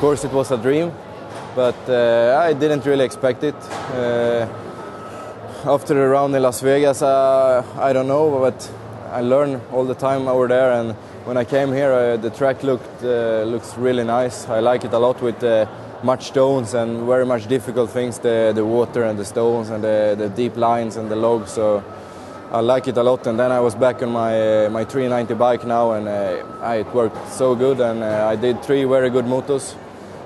course, it was a dream, but uh, I didn't really expect it. Uh, after the round in Las Vegas, uh, I don't know, but I learned all the time over there. And when I came here, uh, the track looked uh, looks really nice. I like it a lot with uh, much stones and very much difficult things, the the water and the stones and the, the deep lines and the logs. So. I like it a lot, and then I was back on my uh, my 390 bike now, and uh, I, it worked so good. And uh, I did three very good motos.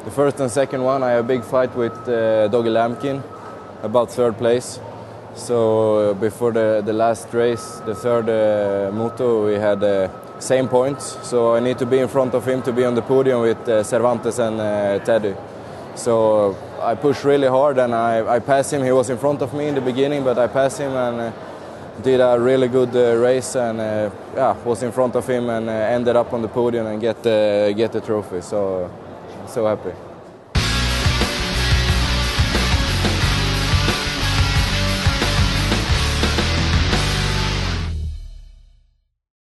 The first and second one, I had a big fight with uh, Dougie Lampkin, about third place. So uh, before the, the last race, the third uh, moto, we had same points. So I need to be in front of him to be on the podium with Cervantes and Taddy. So I pushed really hard and I, I passed him. He was in front of me in the beginning, but I passed him and did a really good uh, race and uh, yeah, was in front of him and uh, ended up on the podium and get the, get the trophy. So so happy.